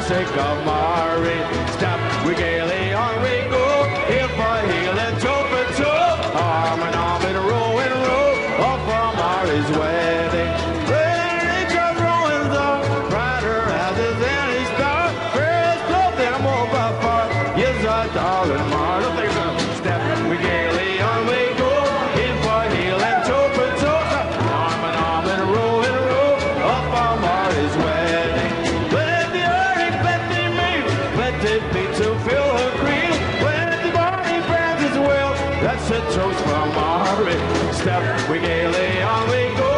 the sycamore. Step we gaily on we go, if a heel and toe for toe, arm and arm in a row and row, off from Marie's wedding. Darling Martha, comes from Maury. Step we gaily on we go.